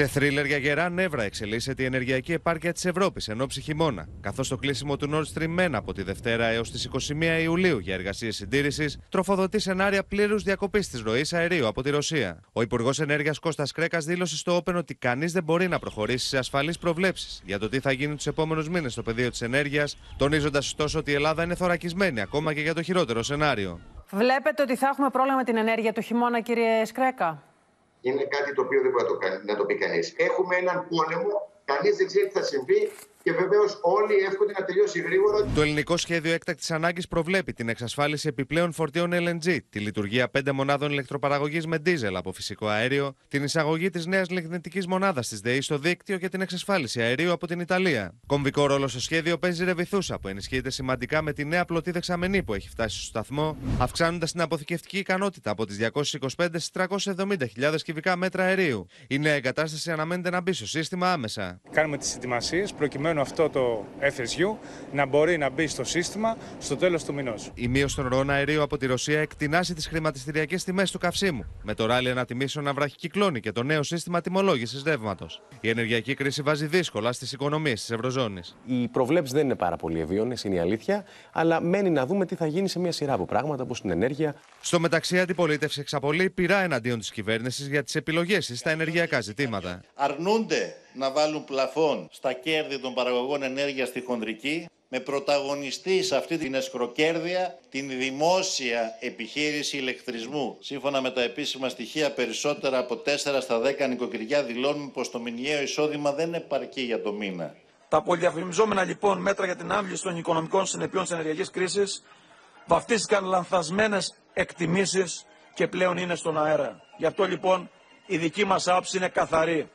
Σε θρίλερ για γερά νεύρα εξελίσσεται η ενεργειακή επάρκεια της Ευρώπης εν ώψη χειμώνα, καθώς το κλείσιμο του Nord Stream 1 από τη Δευτέρα έως τις 21 Ιουλίου για εργασίες συντήρησης τροφοδοτεί σενάρια πλήρους διακοπής της ροής αερίου από τη Ρωσία. Ο Υπουργός Ενέργειας Κώστας Κρέκας δήλωσε στο Open ότι κανείς δεν μπορεί να προχωρήσει σε ασφαλείς προβλέψεις για το τι θα γίνει τους επόμενους μήνες στο πεδίο της ενέργειας, τονίζοντας ωστόσο ότι η Ελλάδα είναι θωρακισμένη ακόμα και για το χειρότερο σενάριο. Βλέπετε ότι θα έχουμε πρόβλημα με την ενέργεια το χειμώνα, κύριε Σκρέκα; Είναι κάτι το οποίο δεν μπορεί να το, να το πει κανείς. Έχουμε έναν πόλεμο, κανείς δεν ξέρει τι θα συμβεί. Και βεβαίως όλοι εύχονται να τελειώσει γρήγορα. Το ελληνικό σχέδιο έκτακτης ανάγκης προβλέπει την εξασφάλιση επιπλέον φορτίων LNG, τη λειτουργία πέντε μονάδων ηλεκτροπαραγωγής με ντίζελ από φυσικό αέριο, την εισαγωγή της νέας λιγνητικής μονάδας της ΔΕΗ στο δίκτυο και την εξασφάλιση αερίου από την Ιταλία. Κομβικό ρόλο στο σχέδιο παίζει Ρεβιθούσα, που ενισχύεται σημαντικά με τη νέα πλωτή δεξαμενή που έχει φτάσει στο σταθμό, αυξάνοντας την αποθηκευτική ικανότητα από τις 225 στις 370.000 κυβικά μέτρα αερίου. Η νέα εγκατάσταση αναμένεται να μπει στο σύστημα άμεσα. Κάνουμε τις ετοιμασίες προκειμένου προκειμένου αυτό το FSU να μπορεί να μπει στο σύστημα στο τέλος του μηνός. Η μείωση των ροών αερίου από τη Ρωσία εκτινάσει τις χρηματιστηριακές τιμές του καυσίμου, με το ράλι ανατιμήσεων να βραχικυκλώνει και το νέο σύστημα τιμολόγησης ρεύματος. Η ενεργειακή κρίση βάζει δύσκολα στις οικονομίες της Ευρωζώνης. Οι προβλέψεις δεν είναι πάρα πολύ ευίωνε, είναι η αλήθεια, αλλά μένει να δούμε τι θα γίνει σε μια σειρά από πράγματα όπως την ενέργεια. Στο μεταξύ, η αντιπολίτευση εξαπολύει πειρά εναντίον της κυβέρνησης για τις επιλογές της στα ενεργειακά ζητήματα. Αρνούνται να βάλουν πλαφόν στα κέρδη των παραγωγών ενέργειας στη χονδρική με πρωταγωνιστή σε αυτή την εσκροκέρδεια την δημόσια επιχείρηση ηλεκτρισμού. Σύμφωνα με τα επίσημα στοιχεία, περισσότερα από 4 στα 10 νοικοκυριά δηλώνουν πως το μηνιαίο εισόδημα δεν επαρκεί για το μήνα. Τα πολυδιαφημιζόμενα λοιπόν μέτρα για την άμβληση των οικονομικών συνεπειών της ενεργειακής κρίσης βαφτίστηκαν λανθασμένες εκτιμήσεις και πλέον είναι στον αέρα. Γι' αυτό λοιπόν η δική μας άποψη είναι καθαρή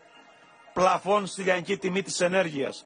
πλαφών στη λιανική τιμή της ενέργειας.